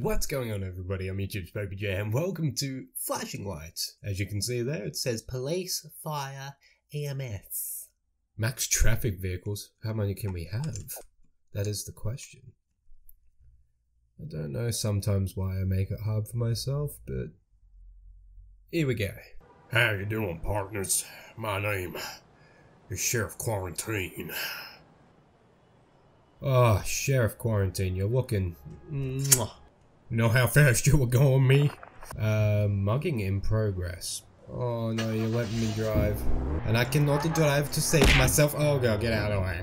What's going on everybody, I'm YouTube's Poker J and welcome to Flashing Lights. As you can see there, it says Police, Fire, EMS. Max traffic vehicles, how many can we have? That is the question. I don't know sometimes why I make it hard for myself, but here we go. How you doing, partners? My name is Sheriff Quarantine. Oh, Sheriff Quarantine, you're looking... Mwah. Know how fast you were going, me? Uh, mugging in progress. Oh no, you're letting me drive. And I cannot drive to save myself. Oh god, get out of the way.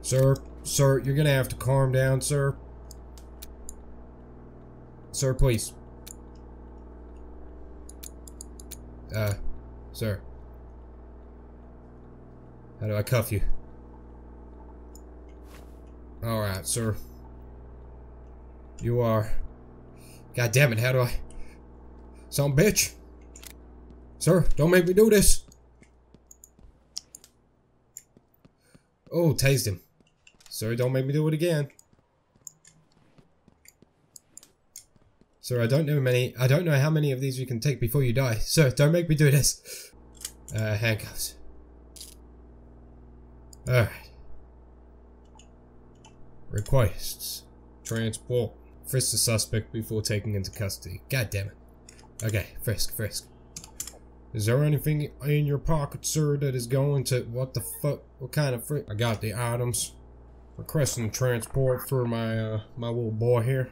Sir, sir, you're gonna have to calm down, sir. Sir, please. Uh, sir. How do I cuff you? Alright, sir. You are. God damn it, how do I. Some bitch. Sir, don't make me do this. Oh, tased him. Sir, don't make me do it again. Sir, I don't know many. I don't know how many of these you can take before you die. Sir, don't make me do this. Uh, handcuffs. Alright. Requests. Transport. Frisk the suspect before taking into custody. God damn it. Okay, frisk, frisk. Is there anything in your pocket, sir, that is going to... What the fuck? What kind of frisk? I got the items. Requesting transport for my, uh, my little boy here.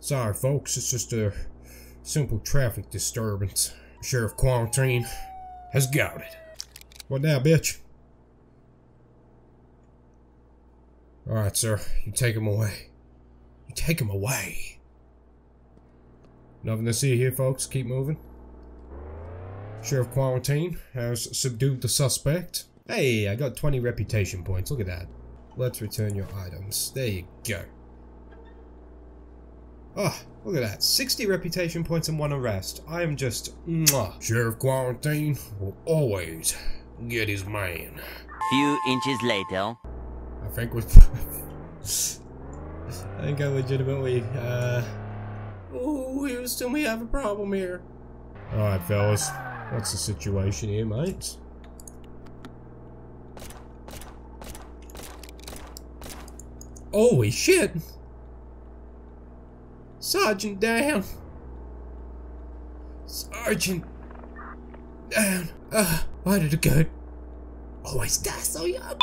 Sorry, folks. It's just a simple traffic disturbance. Sheriff Quarantine has got it. What now, bitch? Alright, sir. You take him away. Take him away. Nothing to see here, folks. Keep moving. Sheriff Quarantine has subdued the suspect. Hey, I got 20 reputation points. Look at that. Let's return your items. There you go. Oh, look at that. 60 reputation points and one arrest. I am just... Mwah. Sheriff Quarantine will always get his man. Few inches later. I think we... I think I legitimately, uh... Oh, Houston, we have a problem here. Alright, fellas. What's the situation here, mates? Holy shit! Sergeant down! Sergeant down! Uh, why did it go? Always die so young!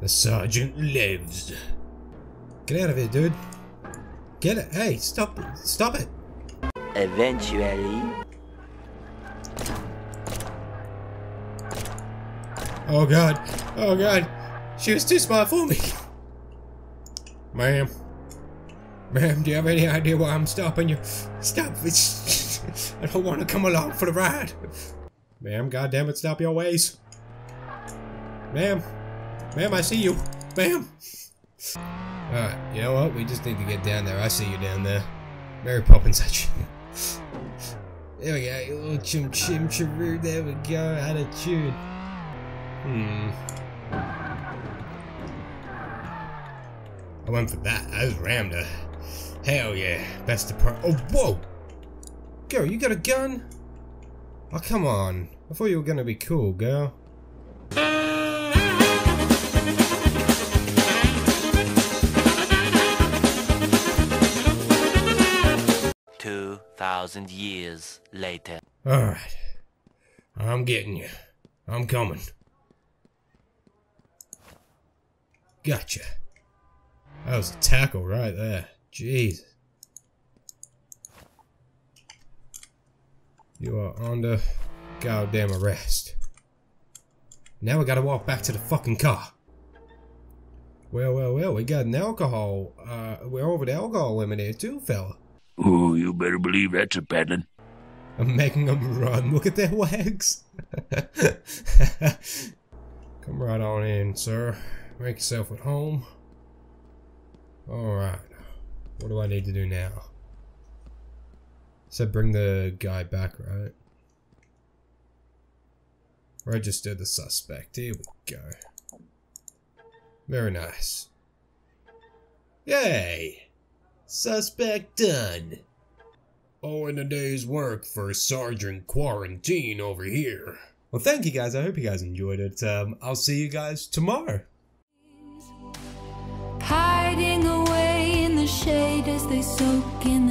The sergeant lives. Get out of here, dude. Get it. Hey, stop. Stop it. Eventually. Oh god. Oh god. She was too smart for me. Ma'am. Ma'am, do you have any idea why I'm stopping you? Stop. It's, I don't want to come along for the ride. Ma'am, goddamn it, stop your ways. Ma'am. Ma'am, I see you. Ma'am. Alright, you know what? We just need to get down there. I see you down there. Mary Poppins at you. There we go, little chim chim chiroo. There we go, tune. Hmm. I went for that. I just rammed her. Hell yeah. Best of pro- Oh, whoa! Girl, you got a gun? Oh, come on. I thought you were gonna be cool, girl. Thousand years later. Alright. I'm getting you. I'm coming. Gotcha. That was a tackle right there. Jeez. You are under goddamn arrest. Now we gotta walk back to the fucking car. Well, well, well, we got an alcohol, uh, we're over the alcohol limit here too, fella. You better believe that's a peddling. I'm making them run. Look at their legs. Come right on in, sir. Make yourself at home. Alright. What do I need to do now? So bring the guy back, right? Register the suspect. Here we go. Very nice. Yay! Suspect done. Oh, and a day's work for Sergeant Quarantine over here. Well, thank you guys. I hope you guys enjoyed it. Um, I'll see you guys tomorrow. hiding away in the shade as they soak in